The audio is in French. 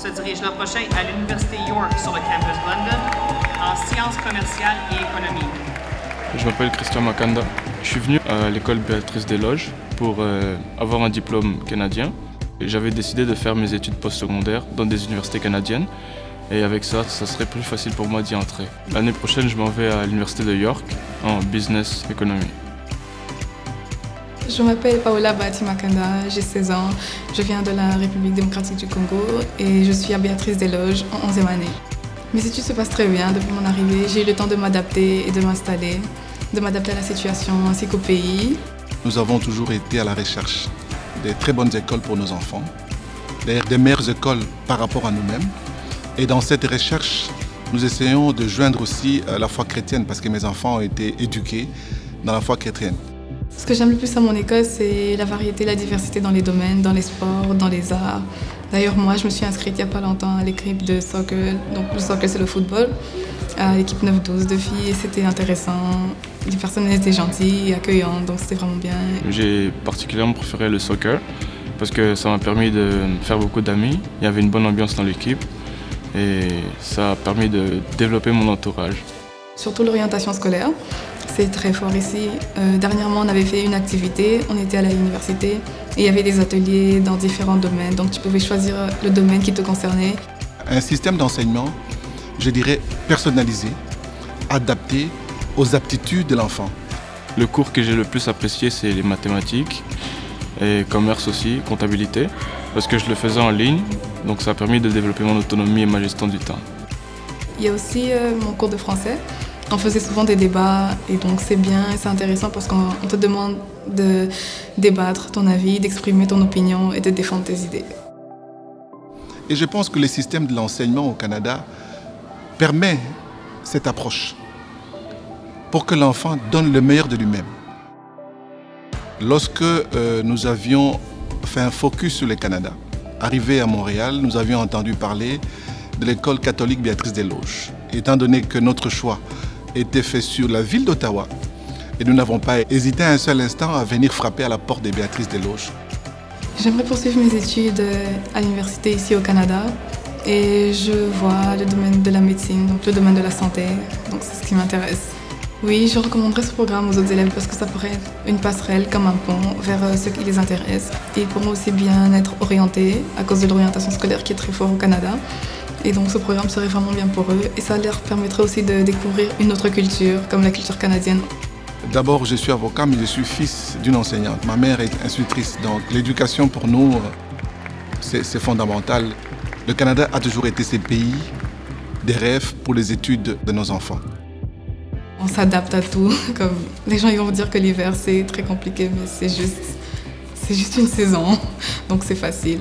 se dirige l'an prochain à l'Université York sur le campus London en sciences commerciales et économie. Je m'appelle Christian Makanda. Je suis venu à l'école Béatrice Desloges pour euh, avoir un diplôme canadien. J'avais décidé de faire mes études postsecondaires dans des universités canadiennes et avec ça, ça serait plus facile pour moi d'y entrer. L'année prochaine, je m'en vais à l'Université de York en business economy. Je m'appelle Paola Batimakanda, j'ai 16 ans, je viens de la République démocratique du Congo et je suis à Béatrice Desloges en 11e année. Mes études se passent très bien depuis mon arrivée, j'ai eu le temps de m'adapter et de m'installer, de m'adapter à la situation ainsi qu'au pays. Nous avons toujours été à la recherche des très bonnes écoles pour nos enfants, des meilleures écoles par rapport à nous-mêmes. Et dans cette recherche, nous essayons de joindre aussi la foi chrétienne parce que mes enfants ont été éduqués dans la foi chrétienne. Ce que j'aime le plus à mon école, c'est la variété, la diversité dans les domaines, dans les sports, dans les arts. D'ailleurs, moi, je me suis inscrite il n'y a pas longtemps à l'équipe de soccer. Donc, le soccer, c'est le football. À l'équipe 9-12 de filles, c'était intéressant. Les personnes étaient gentilles, accueillantes, donc c'était vraiment bien. J'ai particulièrement préféré le soccer parce que ça m'a permis de faire beaucoup d'amis. Il y avait une bonne ambiance dans l'équipe et ça a permis de développer mon entourage. Surtout l'orientation scolaire c'est très fort ici. Euh, dernièrement, on avait fait une activité, on était à l'université et il y avait des ateliers dans différents domaines, donc tu pouvais choisir le domaine qui te concernait. Un système d'enseignement, je dirais, personnalisé, adapté aux aptitudes de l'enfant. Le cours que j'ai le plus apprécié, c'est les mathématiques et commerce aussi, comptabilité, parce que je le faisais en ligne, donc ça a permis de développer mon autonomie et ma gestion du temps. Il y a aussi euh, mon cours de français. On faisait souvent des débats et donc c'est bien et c'est intéressant parce qu'on te demande de débattre ton avis, d'exprimer ton opinion et de défendre tes idées. Et je pense que le système de l'enseignement au Canada permet cette approche pour que l'enfant donne le meilleur de lui-même. Lorsque euh, nous avions fait un focus sur le Canada, arrivé à Montréal, nous avions entendu parler de l'école catholique Béatrice des Loges. Étant donné que notre choix était fait sur la ville d'Ottawa. Et nous n'avons pas hésité un seul instant à venir frapper à la porte de Béatrice Desloges. J'aimerais poursuivre mes études à l'université ici au Canada. Et je vois le domaine de la médecine, donc le domaine de la santé. Donc c'est ce qui m'intéresse. Oui, je recommanderais ce programme aux autres élèves parce que ça pourrait être une passerelle comme un pont vers euh, ce qui les intéresse. Et ils pourront aussi bien être orientés à cause de l'orientation scolaire qui est très fort au Canada. Et donc ce programme serait vraiment bien pour eux et ça leur permettrait aussi de découvrir une autre culture, comme la culture canadienne. D'abord, je suis avocat, mais je suis fils d'une enseignante. Ma mère est institutrice, donc l'éducation pour nous, c'est fondamental. Le Canada a toujours été ce pays des rêves pour les études de nos enfants. On s'adapte à tout. Comme les gens ils vont dire que l'hiver c'est très compliqué, mais c'est juste, c'est juste une saison, donc c'est facile.